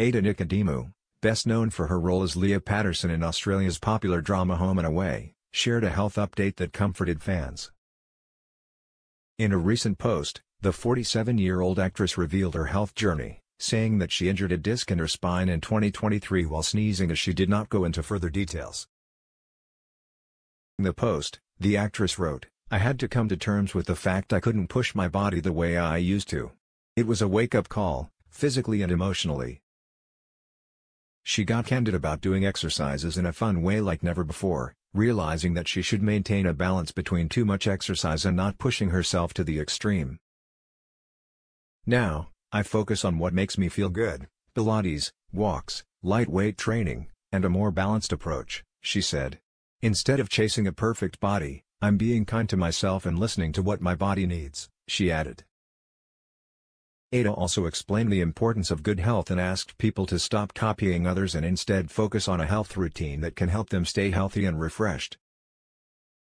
Ada Nicodemou, best known for her role as Leah Patterson in Australia's popular drama Home and Away, shared a health update that comforted fans. In a recent post, the 47-year-old actress revealed her health journey, saying that she injured a disc in her spine in 2023 while sneezing as she did not go into further details. In the post, the actress wrote, I had to come to terms with the fact I couldn't push my body the way I used to. It was a wake-up call, physically and emotionally. She got candid about doing exercises in a fun way like never before, realizing that she should maintain a balance between too much exercise and not pushing herself to the extreme. Now, I focus on what makes me feel good, Pilates, walks, lightweight training, and a more balanced approach, she said. Instead of chasing a perfect body, I'm being kind to myself and listening to what my body needs, she added. Ada also explained the importance of good health and asked people to stop copying others and instead focus on a health routine that can help them stay healthy and refreshed.